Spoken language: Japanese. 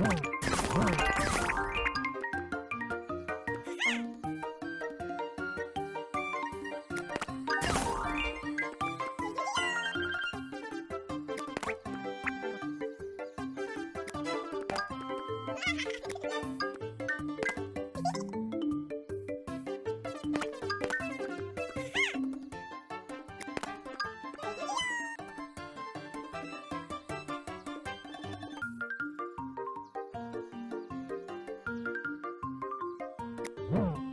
Whoa. Yeah!